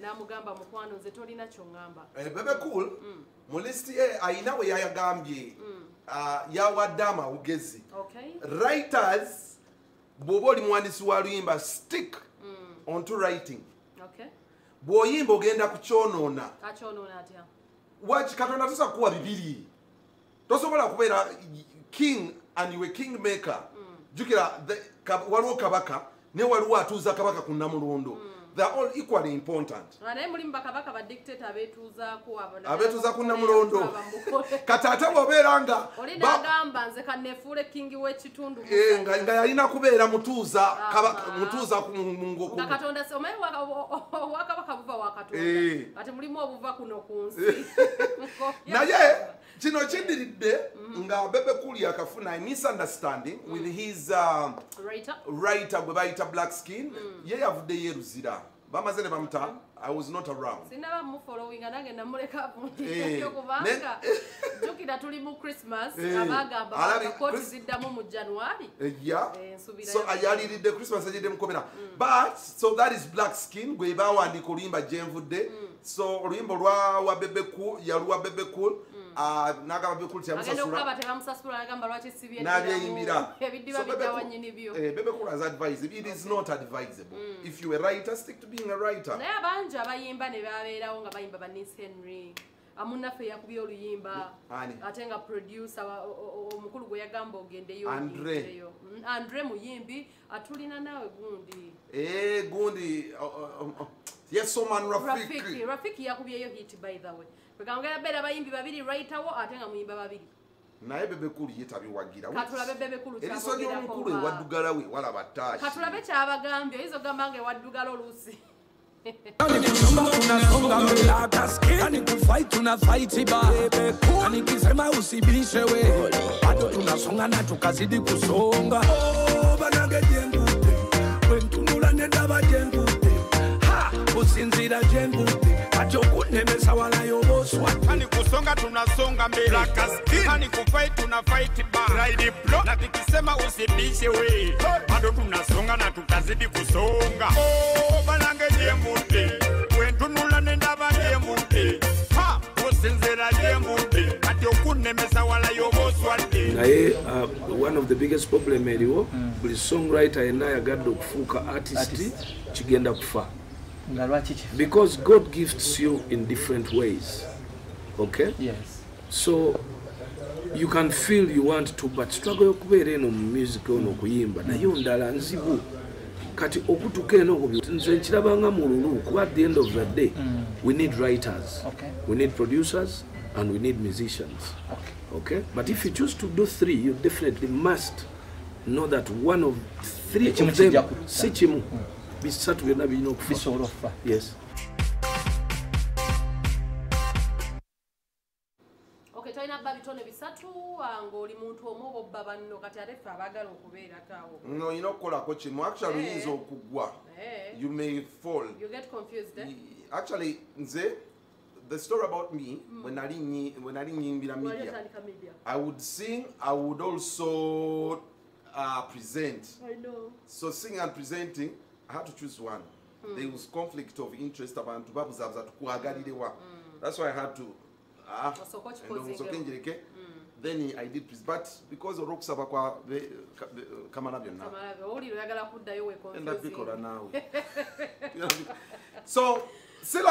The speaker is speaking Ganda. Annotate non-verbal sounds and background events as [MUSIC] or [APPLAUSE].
namugamba mukwano nze tolina kyoŋŋamba Eh, bebe cool mu lisiti ye ayina we yayagambye. Ah, yawadde amawugezi. Writers bw'oba oli muwandiisi wa luyimba stick onto writing. Bw'oyimba ogenda kukyonoona. Waki katonda tosa kuwa bibiri. Tosobola kubeera king and iwe king maker jukira waliwo kabaka ne waliwo atuuza kabaka ku namulondo they are all equally important. Abeetuuza ku namulondo [LAUGHS] kati ate bw'obeera nga Eh, nga nga yalina kubeera mutuuza mutuuza Eh. nsi. [LAUGHS] Naye kino kidiridde nga bebe kuli akafuna misunderstanding with his um, Writer? gwe bayita black skin. Ye yavudde yeruzira bamaze ne bamuta i was not around. Sinaba mufollowinga nange namuleka Eh, [LAUGHS] kubanga [LAUGHS] jjukira tuli mu christmas Eh, abagamba Chris- ziddamu mu january. Yeah Eh, so ayaliridde christmas agidde mukomera but so that is black skin gwe bawandiika oluyimba gyenvudde so oluyimba olwa wa bebe cool yaluwa bebe cool n'agamba tebamusasula nagamba lwaki n'abyeyimbira [LAUGHS] ebiddiba So Bebe bidda Cool- wanyini byo. Eh, bebe cool has advised it is not advisable. If you a writer stick to being a writer. Naye abangi abayimba ne babeerawo nga bayimba banis henry. Amunaffe yakubye oluyimba ate nga producer omukulu gwe yagamba ogendeyo Andre. Mm, andre muyimbi atulina naawe gundi. Eh, gundi oh, oh, oh. yes soman rafiki. Rafiki rafiki yakubyeyo hit by the way kwegambagera beera bayimbi babiri writerwo ate nga muyimba babiri naye bebe cool ye tabiwagira katulabe bebekulu eriso ly'omukulu ewaddugala we walaba tashi katulabe kyabagambye oyinza okugamba nga ewaddugala oluusi nikisema usibishe we bado tukazidi kusonga oh, banange jengute wentunula nendaba jengute jengute kusonga tunasonga mbele. Kani kufight tuna fight ba ride block na tukisema usibishe we. Bado tunasonga na tutazidi kusonga. Oh banange wentunula nendaba ha wala yoboswadde naye uh, one of the biggest problem eriwo buli songwriter yenna ayagadde okufuuka artist. kigenda kufa nga lwaki kifa because god gifts you in different ways okay? Yes. So you can feel you want to but struggle yokubeera eno mu music ono okuyimba naye ndala nzibu. Kati okutuka eno nze nkirabanga mu lulu kuba at the end of the day we need writers Okay. we need producers and we need musicians okay. okay? But if you choose to do three you definitely must know that one of three of them si kimu bisatu byonna birina okufa. Bisobola okufa. Yes. Okay tolina bba bitone bisatu ng'oli muntu omu oba obba banno kati ate ffe abaagala okubeerataawo no olina okukolako kimu actually Eh. oyinza okugwa. Eh, you may fall. You get confused eh? actually nze the story about me when nali when nali nyimbira media i would sing i would also uh, present. I know. so singing and presenting i had to choose one. There was conflict of interest abantu babuzabuza tukwagaliriwa that's why i had to ah, ndo okikozingewo. nsooke njireke then i did pres- but because olwokusaba kwa be- ka- be- kamala byonna Kamalabe, owulira oyagala kuddayo enda bikola weconfusing. naawe. [LAUGHS] [LAUGHS] So still I